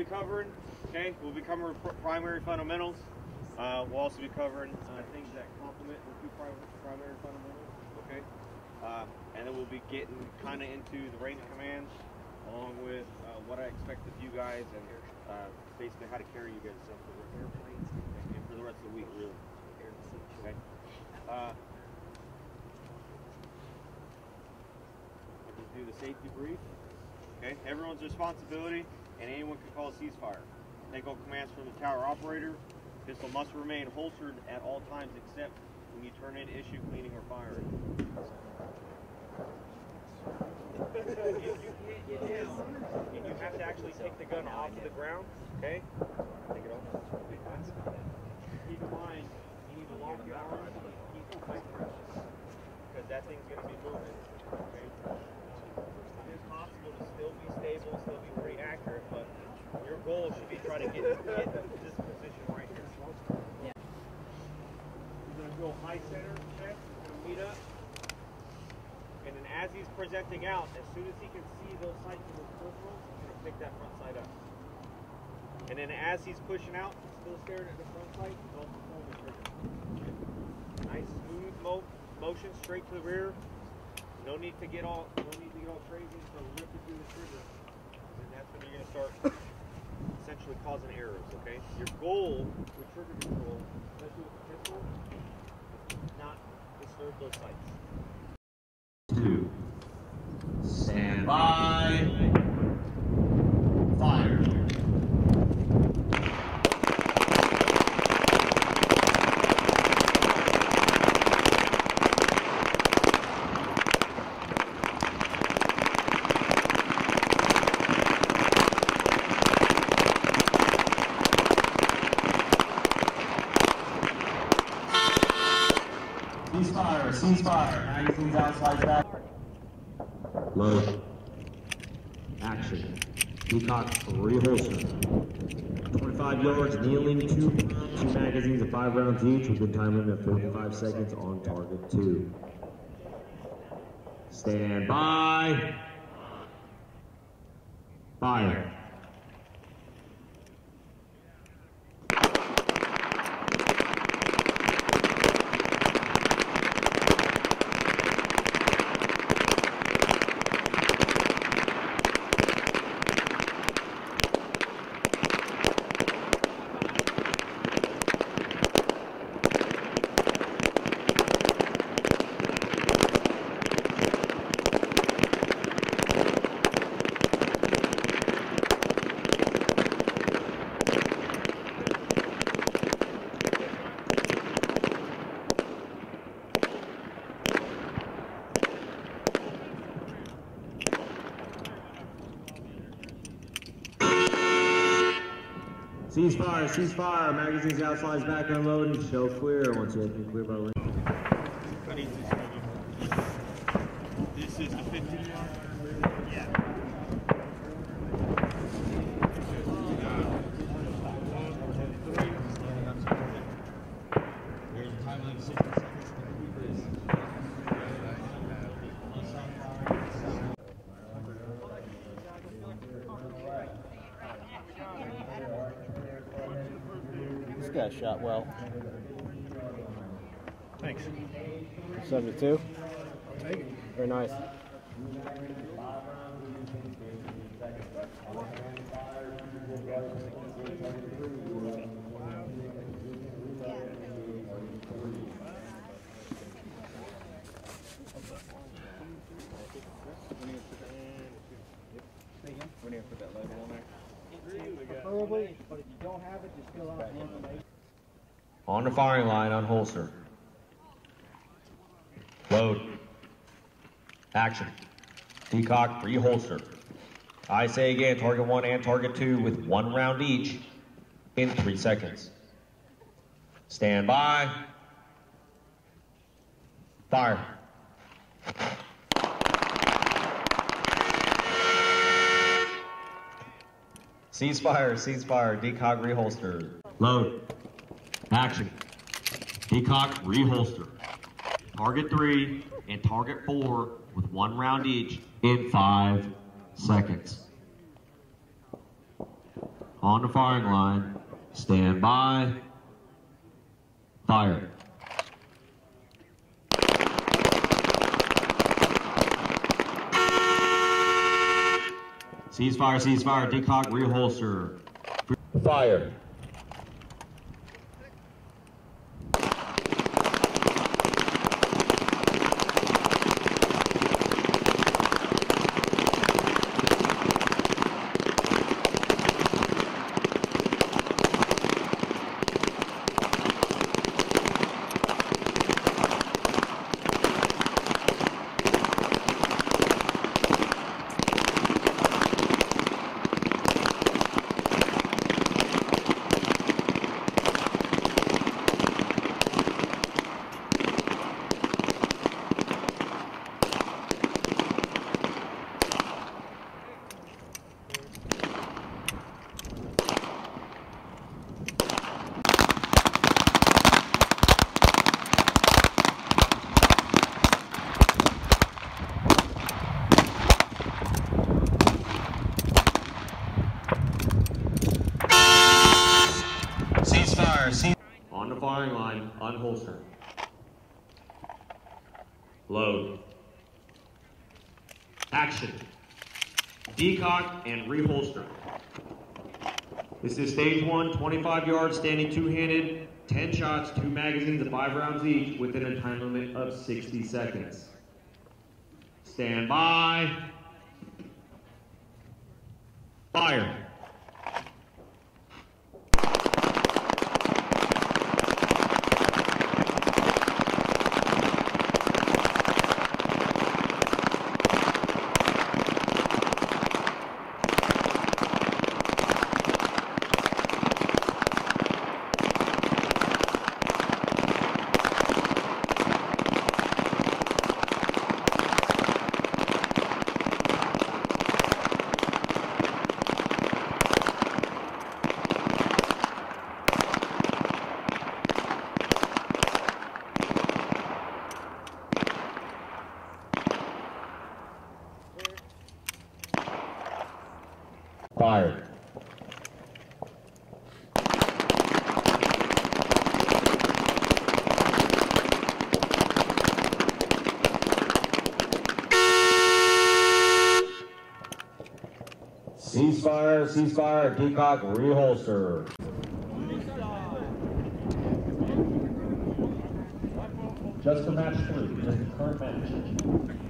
be covering, okay, we'll be covering pr- primary fundamentals. Uh, we'll also be covering uh, things that complement the two prim- primary fundamentals, okay? Uh, and then we'll be getting kind of into the range commands, along with uh, what I expect of you guys and uh, basically how to carry you guys uh, for the airplanes and, for the rest of the week, really. Okay. Uh, I'll just do the safety brief. Okay, everyone's responsibility, and anyone can call a ceasefire. Take all commands from the tower operator. Pistol must remain holstered at all times except when you turn in issue cleaning or firing. if you can't get down, and you have to actually take the gun off of the ground, okay? Take it off. Keep in mind, you need to lock your arms and keep it tight because that thing's going to be moving. Okay? It is possible to still be stable, still be pretty accurate, but your goal should be try to get, get this position right here. Yeah. He's going to go high center check, he's going to meet up. And then as he's presenting out, as soon as he can see those sights in his peripherals, he's going to pick that front sight up. And then as he's pushing out, still staring at the front sight, also pulling the trigger. Nice smooth mo motion straight to the rear. No need to get all no need to get all crazy and start ripping through the trigger. And that's when you're gonna start essentially causing errors, okay? Your goal with trigger control, especially with the pistol, is not disturb those sights. two. Stand by. Fire. Ceasefire, ceasefire. Magazines outside back. Load. Decock three holster. 25 yards, kneeling, two two magazines of five rounds each with a time limit of 45 seconds on target two. Stand by. Fire. Ceasefire, ceasefire. Magazines out, slides back, unloading. Show clear. Once you open clear by you. This is the 15 yard. Yeah. There's a time limit of 60 seconds. This guy shot well. Thanks. 72. Very nice. We need to put that label on there. Preferably, but if you don't have it, just fill out the information. On the firing line, on holster. Load. Action. Decock, reholster. I say again, target one and target two with one round each in three seconds. Stand by. Fire. Ceasefire, ceasefire, decock reholster. Load. Action. Decock reholster. Target three and target four with one round each in five seconds. On the firing line. Stand by. Fire. Ceasefire, ceasefire, decock, reholster. Fire. Ceasefire, cease. On the firing line, unholster. Load. Action. Decock and reholster. This is stage one, 25 yards, standing two-handed, 10 shots, two magazines of five rounds each, within a time limit of 60 seconds. Stand by. Fire. Fired. Ceasefire, ceasefire, decock, reholster. Just for match three, just the current match.